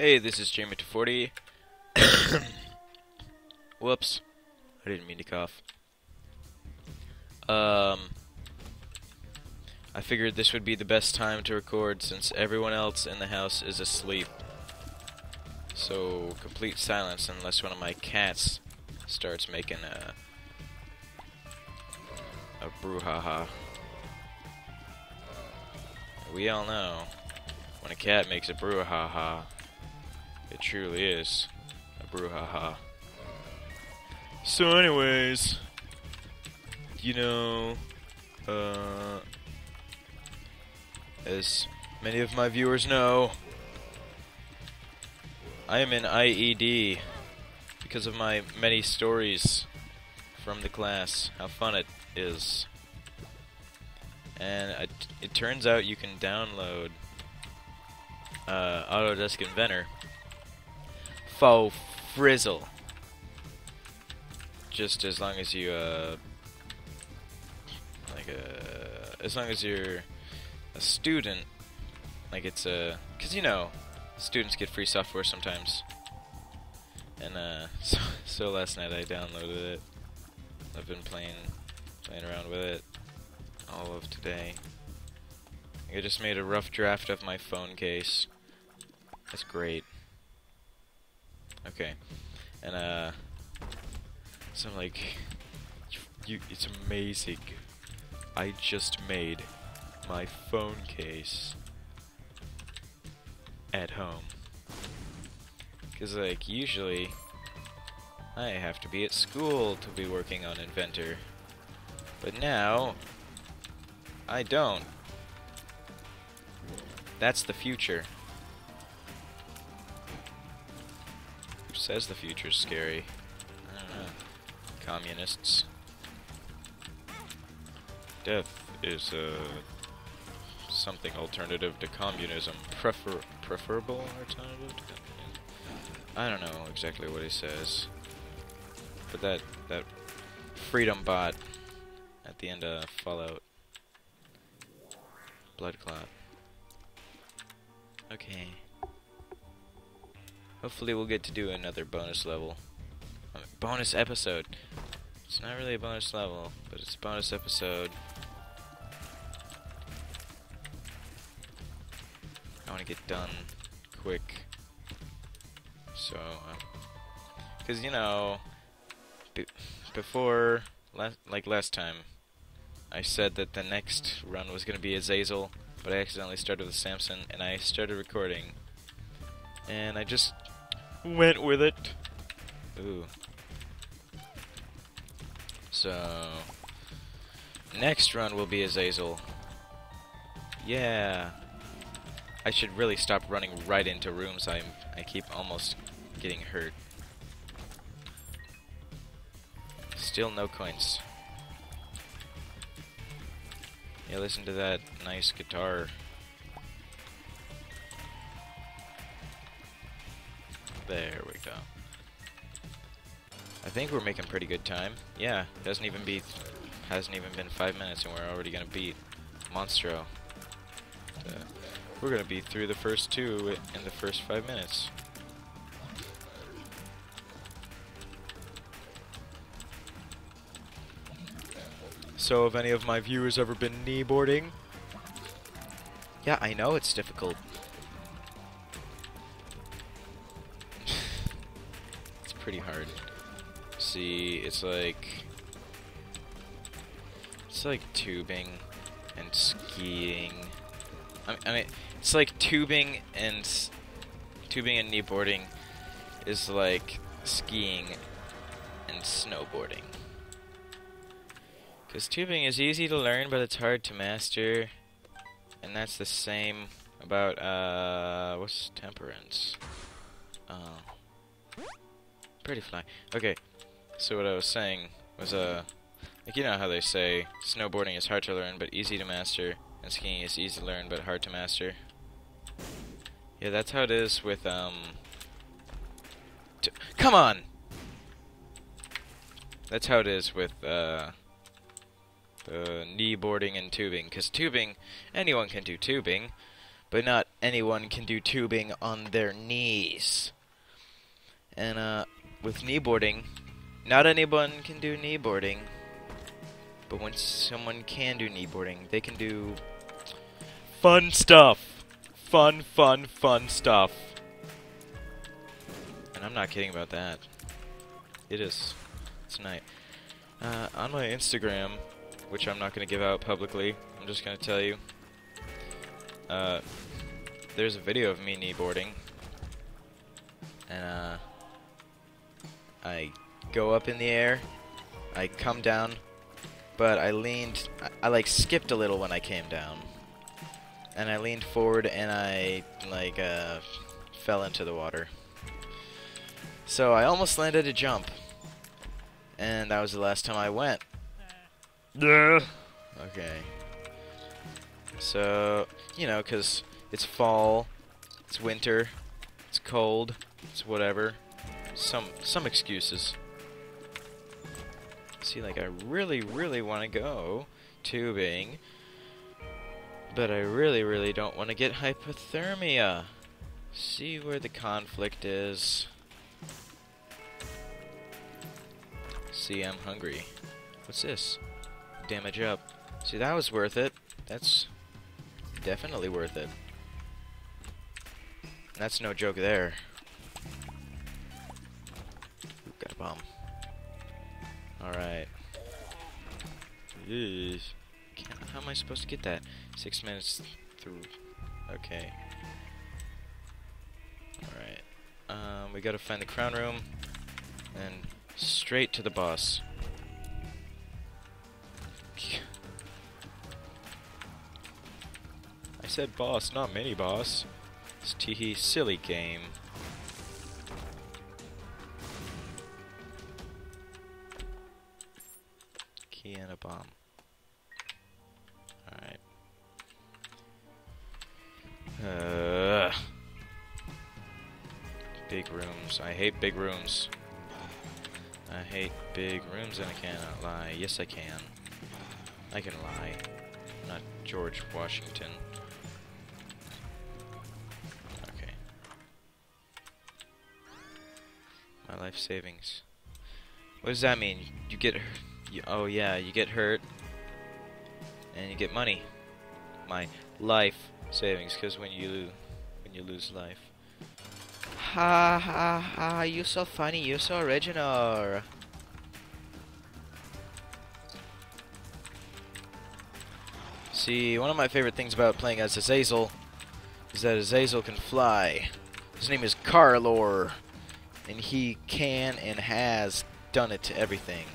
Hey, this is JMANN240. Whoops. I didn't mean to cough. Um, I figured this would be the best time to record since everyone else in the house is asleep. So, complete silence unless one of my cats starts making a a brouhaha. We all know when a cat makes a brouhaha, it truly is a brouhaha. So, anyways, you know, uh, as many of my viewers know, I am in IED because of my many stories from the class, how fun it is. And it, it turns out you can download uh, Autodesk Inventor faux frizzle. Just as long as you, uh, like, uh, as long as you're a student, like it's a, cause you know, students get free software sometimes. And, uh, so, so last night I downloaded it. I've been playing, playing around with it all of today. I just made a rough draft of my phone case. That's great. Okay. And, uh, so like, you, it's amazing. I just made my phone case at home. Because, like, usually I have to be at school to be working on Inventor. But now, I don't. That's the future. Says the future's scary? I don't know. Communists. Death is, uh, something alternative to communism. Prefer preferable alternative to communism? I don't know exactly what he says. But that, that freedom bot at the end of Fallout. Blood clot. Okay. Hopefully we'll get to do another bonus level. Bonus episode. It's not really a bonus level, but it's a bonus episode. I want to get done quick. So, because uh, you know, before, like last time, I said that the next run was going to be Azazel, but I accidentally started with Samson, and I started recording. And I just went with it. Ooh. So, next run will be Azazel. Yeah. I should really stop running right into rooms. I'm I keep almost getting hurt. Still no coins. Yeah, listen to that nice guitar. There we go. I think we're making pretty good time. Yeah, doesn't even be hasn't even been five minutes and we're already gonna beat Monstro. Uh, we're gonna be through the first two in the first five minutes. So, have any of my viewers ever been kneeboarding? Yeah, I know it's difficult. Pretty hard. See, it's like... It's like tubing and skiing. I mean, I mean it's like tubing and... Tubing and kneeboarding is like skiing and snowboarding. Because tubing is easy to learn, but it's hard to master. And that's the same about, uh, what's temperance? Uh, pretty fly. Okay, so what I was saying was, uh, like, you know how they say snowboarding is hard to learn, but easy to master, and skiing is easy to learn, but hard to master? Yeah, that's how it is with, um, come on! That's how it is with, uh, uh, kneeboarding and tubing. Because tubing, anyone can do tubing, but not anyone can do tubing on their knees. And uh, with kneeboarding, not anyone can do kneeboarding, but when someone can do kneeboarding, they can do fun stuff. Fun, fun, fun stuff. And I'm not kidding about that. It is tonight. Uh, on my Instagram, which I'm not going to give out publicly, I'm just going to tell you. Uh, there's a video of me kneeboarding. And, uh, I go up in the air, I come down, but I leaned, I, I like skipped a little when I came down. And I leaned forward and I, like, uh, fell into the water. So I almost landed a jump. And that was the last time I went. Yeah. Okay. So, you know, because it's fall, it's winter, it's cold, it's whatever. Some some excuses. See, like, I really, really want to go tubing, but I really, really don't want to get hypothermia. See where the conflict is. See, I'm hungry. What's this? Damage up. See, that was worth it. That's definitely worth it. That's no joke there. Bomb. Alright. How am I supposed to get that? Six minutes through. Okay. Alright. Um, we gotta find the crown room. And straight to the boss. I said boss, not mini boss. It's teehee silly game. Bomb. Alright. Uh, big rooms. I hate big rooms. I hate big rooms and I cannot lie. Yes, I can. I can lie. I'm not George Washington. Okay. My life savings. What does that mean? You get you, oh yeah, you get hurt and you get money. My life savings cuz when you when you lose life Ha ha ha, You're so funny, You're so original. See, one of my favorite things about playing as Azazel is that Azazel can fly. His name is Carlor, and he can and has done it to everything.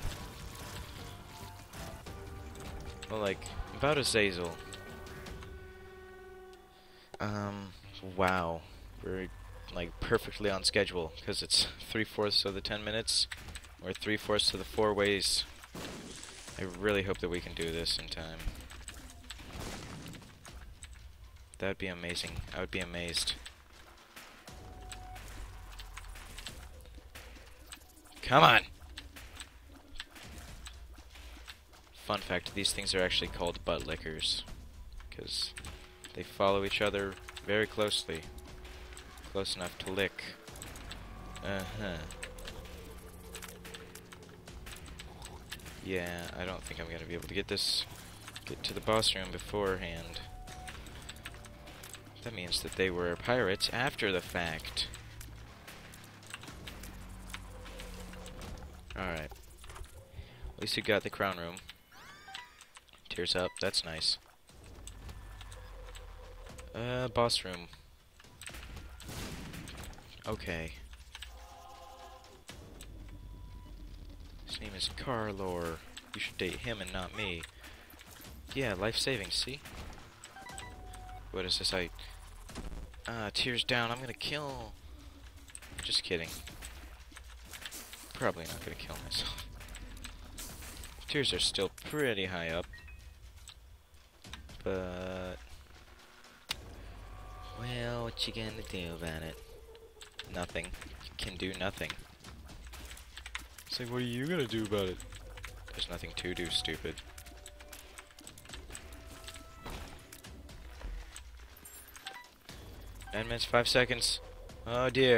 Well, like, about Azazel. Um, wow. We're, like perfectly on schedule because it's three fourths of the 10 minutes or three fourths of the four ways. I really hope that we can do this in time. That'd be amazing. I would be amazed. Come on! Fun fact, these things are actually called butt lickers. Because they follow each other very closely close enough to lick. Uh-huh. Yeah, I don't think I'm gonna be able to get this, get to the boss room beforehand. That means that they were pirates after the fact. Alright. At least you got the crown room. Up, that's nice. Uh, boss room. Okay. His name is Karlor. You should date him and not me. Yeah, life saving, see? What is this? I... Ah, uh, tears down. I'm gonna kill... Just kidding. Probably not gonna kill myself. Tears are still pretty high up. But... Well, what you gonna do about it? Nothing. You can do nothing. It's like, what are you gonna do about it? There's nothing to do, stupid. Nine minutes, five seconds. Oh dear.